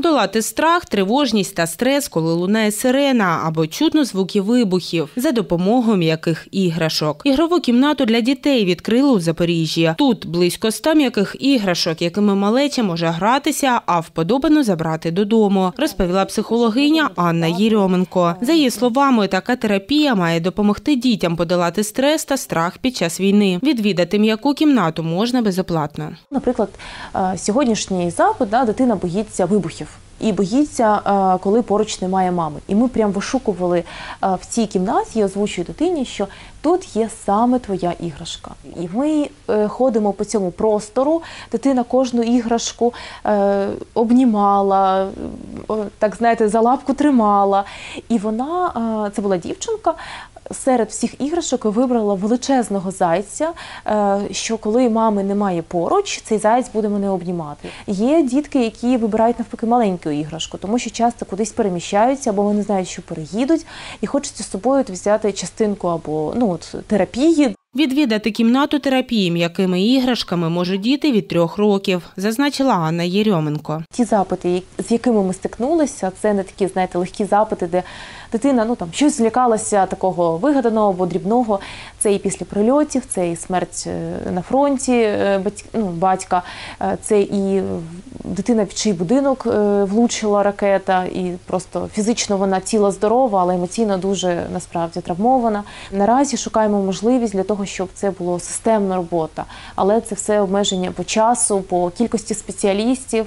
Долати страх, тривожність та стрес, коли лунає сирена або чутно звуки вибухів за допомогою м'яких іграшок. Ігрову кімнату для дітей відкрили у Запоріжжі. Тут близько ста м'яких іграшок, якими малеча може гратися, а вподобано забрати додому, розповіла психологиня Анна Єрьоменко. За її словами, така терапія має допомогти дітям подолати стрес та страх під час війни. Відвідати м'яку кімнату можна безоплатно. Наприклад, е, сьогоднішній запит да, дитина боїться вибухів. І боїться, е, коли поруч немає мами. І ми прям вишукували е, в цій кімнаті, я озвучую дитині, що тут є саме твоя іграшка. І ми е, ходимо по цьому простору. Дитина кожну іграшку обнімала, так знаєте, за лапку тримала. І вона, це була дівчинка, серед всіх іграшок вибрала величезного зайця, е, що коли мами немає поруч, цей заяць буде мене обнімати. Є дітки, які вибирають навпаки маленьку іграшку, тому що часто кудись переміщаються, або вони знають, що переїдуть, і хочеться з собою взяти частинку або ну от терапії. Відвідати кімнату терапії м'якими іграшками можуть діти від трьох років, зазначила Анна Єрьоменко. Ті запити, з якими ми стикнулися, це не такі, знаєте, легкі запити, де дитина ну там щось злякалася такого вигаданого або дрібного. Це і після прильотів, це і смерть е, на фронті е, ну, батька, е, це і дитина, в чий будинок влучила ракета, і просто фізично вона тіло здорова, але емоційно дуже насправді травмована. Наразі шукаємо можливість для того, щоб це була системна робота, але це все обмеження по часу, по кількості спеціалістів.